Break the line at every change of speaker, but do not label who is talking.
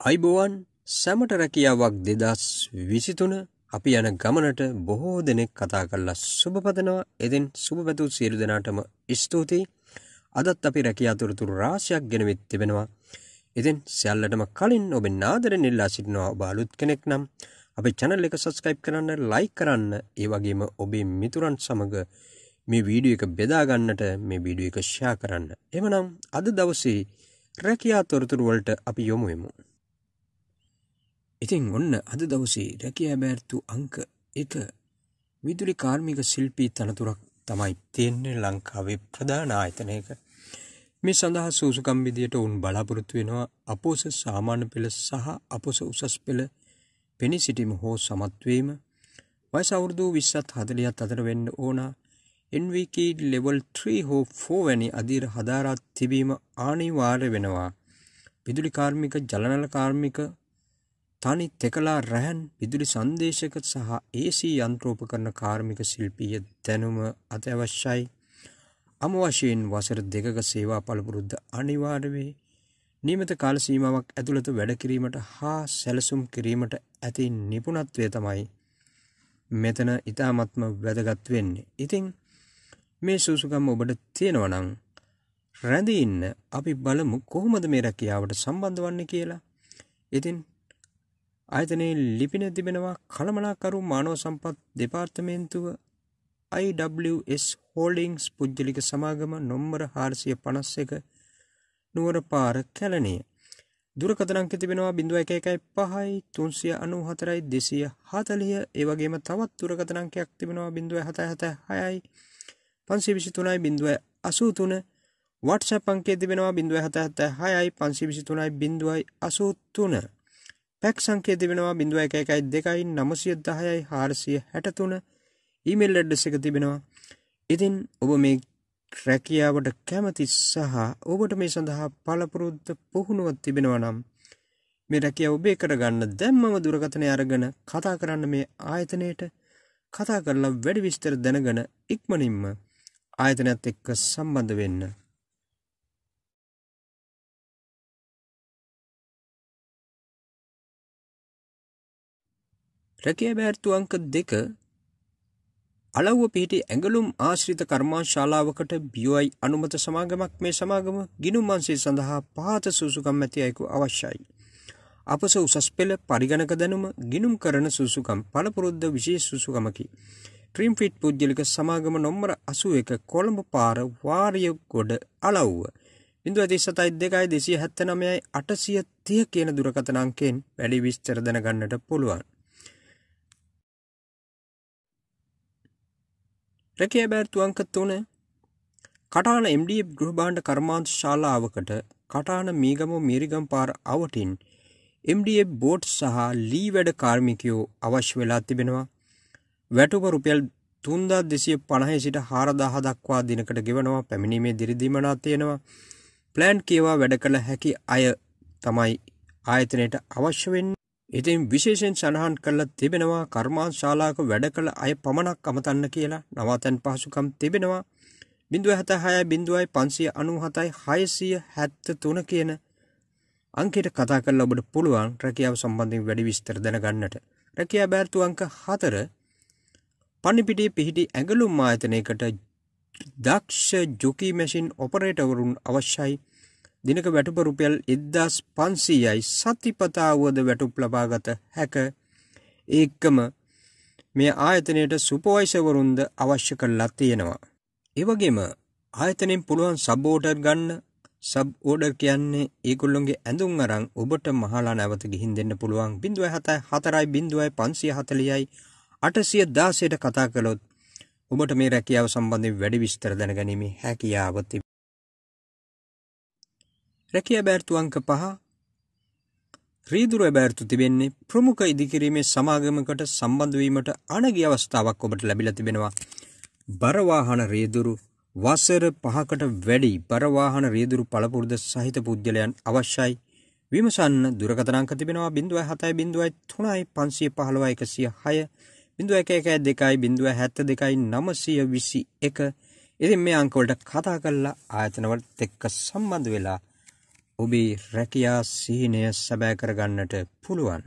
අයිබෝවන් සැමට රැකියාවක් දෙදස් විසිතුන අපි යන ගමනට බොහෝ දෙනෙක් කතා කරලා සුභපතනවා එතින් සුභ පැතු සියලු දෙනාටම ස්තුතියි. අදත් අපි රැකියාතුරතුරු රාශයක් ගෙනවිත් තිබෙනවා. ඉතින් සැල්ලටම කලින් ඔබ නාදර නිල්ලා සිටිනවා බාලුත් කෙනෙක් නම් අපි චැනල් එක සස්ක්‍රයිබ් කරන්න ලයි කරන්න ඒ වගේම ඔබේ මිතුරන් සමඟ මේ වීඩියෝ එක බෙදාගන්නට මේ වීඩියෝ එක ෂයා කරන්න. එමනම් අද දවසේ රැකියා තොරතුරු වලට අපි යොමුවෙමු ඉතින් ඔන්න අද දවසේ රැකිය බෑර්තු අංක එක විදුලි කාර්මික ශිල්පී තනතුරක් තමයි තියෙන්නේ ලංකාවේ ප්‍රධාන ආයතනයක. මේ සඳහා සූසුකම් විදියට උන් බලාපොරොත්තු වෙනවා අපෝස සාමාන්‍ය පෙළ සහ අපොස උසස් පෙළ පෙනී සිටීම හෝ සමත්වීම වයස අවුරුදු විස්සත් හදලියත් අතර වෙන්න ඕන. NVK ලෙවල් 3 හෝ 4 වැනි අධීර හදාරත් තිබීම ආනිවාර්ය වෙනවා. විදුලි කාර්මික ජලනල කාර්මික තනි තෙකලා රැහන් විදුලි සංදේශක සහ AC යන්ත්‍රෝපකරණ කාර්මික ශිල්පීය දැනුම අත්‍යවශ්‍යයි. අම වශයෙන් වසර දෙකක සේවා පළපුරුද්ද අනිවාර්ය වේ. නියමිත කාල සීමාවක් ඇතුළත වැඩ කිරීමට හා සැලසුම් කිරීමට ඇති නිපුණත්වය තමයි මෙතන ඉතාමත්ම වැදගත් වෙන්නේ. ඉතින් මේ සුසුකම් ඔබට තියෙනවා නම් රැඳී ඉන්න අපි බලමු කොහොමද මේ රැකියාවට සම්බන්ධ වන්නේ කියලා. ඉතින් ආයතනයේ ලිපින තිබෙනවා කළමනාකරු මානව සම්පත් දෙපාර්තමේන්තුව IWS හෝල්ඩිංස් පුද්ගලික සමාගම නොම්බර හාරසිය පනස් එක නුවර පාර කැලනය. දුරකතනංක තිබෙනවා බිඳුව එක එකයි පහයි තුන්සිය අනු හතරයි දෙසිය හතලිය. ඒවගේම තවත් දුරකතනංකයක් තිබෙනවා බිඳුව හත හත හයයි පන්සි විසි තුනයි බිඳුව අසූ තුන වටස පංකේ තිබෙනවා බිඳුව හත හත හයයි පන්සි විසි තුනයි බිඳුවයි අසූ තුන පැක් සංකේ තිබෙනවා බිඳුව එක එකයි දෙකයි නමසිය දහයයි හාරසිය හැටතුන ඊමෙල් ඇඩ්ඩස් එක තිබෙනවා. ඉතින් ඔබ මේ රැකියාවට කැමති සහ ඔබට මේ සඳහා පලපුරුද්ධ පුහුණුවත් තිබෙනවා නම් මේ රැකිය ඔබේ කරගන්න දැම්මම දුරකථනය අරගෙන කතා කරන්න මේ ආයතනයට කතා කරලා වැඩි විස්තර දැනගන ඉක්මනින්ම ආයතනයත් එක්ක සම්බන්ධ වෙන්න. රැකිය බෑර්තු අංක දෙක අලව්ව පිහිටි ඇඟලුම් ආශ්‍රිත කර්මාශාලාවකට බියෝයි අනුමත සමාගමක් මේ සමාගම ගිනුම් වන්සේ සඳහා පහත සුසුකම් ඇති අයකු අවශ්‍යයි. අපස උසස් පෙළ පරිගණක දැනුම ගිනුම් කරන සුසුකම් පලපුරුද්ධ විශේෂ සුසුකමකි. ට්‍රීම් ෆිට් පුද්ගලික සමාගම නොම්බර අසුව එක කොළඹ පාර වාරිය ගොඩ අලව්ව. බිඳුව ඇති සතයි දෙකයි දෙසිය හැත්ත නමයයි අටසිය තිය කියන දුරකතනංකෙන් වැඩි විස්තර දැනගන්නට පුළුවන්. රැකිය බෑර්තු අංක තුන කටාන MD ගෘහභාණ්ඩ කර්මාන්ත ශාලාවකට කටාන මීගම මීරිගම් පාර අවටින් MDA බෝට් සහ ලී වැඩ කාර්මිකයෝ අවශ්‍ය වෙලා තිබෙනවා. වැටුප රුපියල් තුන්දා දෙසිය පණහහි සිට හාරදාහ දක්වා දිනකට ගෙවනවා. පැමිණීමේ දිරිදීමනා තියෙනවා. ප්ලෑන්් කියවා වැඩ කළ හැකි අය තමයි ආයතනයට අවශ්‍ය වෙන්න. ඉතින් විශේෂෙන් සඳහන් කරලා තිබෙනවා කර්මාන් ශාලාක වැඩ කළ අය පමණක් අමතන්න කියලා නවාතැන් පහසුකම් තිබෙනවා. බිඳුව හැත හය බිඳුවයි පන්සිය අනු හතයි හයසිය හැත්ත තුන කියන අංකෙට කතා කරල ඔබට පුළුවන් රැකියාව සම්බන්ධින් වැඩි විස්තර දැනගන්නට. රැකයා බෑර්තු අංක හතර. පණිපිටිය පිහිටි ඇඟලුම් ආයතනයකට දක්ෂ ජොකී මැසින් ඔපරේටවරුන් අවශ්‍යයි. දිනක වැටුප රුපියල් එද්දස් පන්සීයයි සතිපතාවුවද වැටුප් ලබාගත හැක. ඒක්කම මේ ආයතනයට සුපවයිසවරුන්ද අවශ්‍ය කරලා තියෙනවා. ඒවගේම ආයතනෙන් පුළුවන් සබ්බෝටර් ගන්න. සබ් ඕඩර් කියන්නේ ඒකුල්ලොන්ගේ ඇඳුම් අරං ඔබට මහලා නැවත ගිහින් දෙන්න පුළුවන්. බිඳුව හතයි හතරයි බිඳුවයි පන්සිය හතලියයි අටසිය දාසයට කතා කළොත් ඔබට මේ රැකියාව සම්බන්ධය වැඩි විස්තර දැනගැනීමේ හැකියාවති රැකිය බෑර්තු අංක පහ රීදුර බෑර්තු තිබෙන්නේ ප්‍රමුඛ ඉදිකිරීමේ සමාගමකට සම්බන්ධවීමට අනගි අවස්ථාවක් ඔබට ලැබිල තිබෙනවා. බරවාහන රේදුරු වසර පහකට වැඩි බරවාහන රේදුරු පළපුරුද සහිත පුද්ගලයන් අවශ්‍යයි. විමසන්න දුරකතනංක තිබෙනවා බිඳුව හතයි බිඳුවයි තුනයි පන්සිය පහළවා එකසිය හය බිඳුව එක එකයි දෙකයි බිඳුව හැත්ත දෙකයි නමසිය විසි එක ඉතින් මේ අංකවලට කතා කල්ලා ආයතනවලට එක්ක සම්බන්ධ වෙලා ඔබේ රැකියා සිහිනය සැබෑ කරගන්නට පුළුවන්.